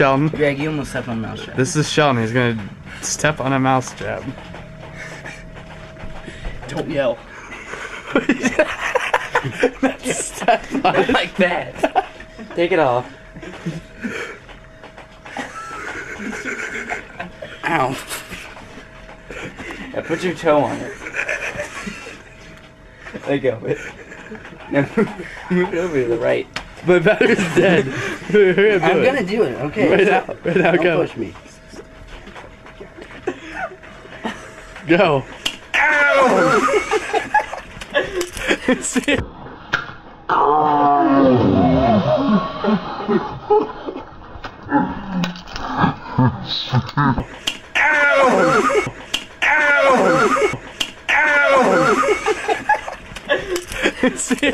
Sheldon. Greg, you almost stepped on a mouse trap. This is Sheldon. He's gonna step on a mouse trap. Don't yell. step on it. like that. Take it off. Ow. Yeah, put your toe on it. There you go. Now move it over to the right. My battery's dead. I'm gonna do it, okay? Right now, right now, Don't go. push me. Go. See? See?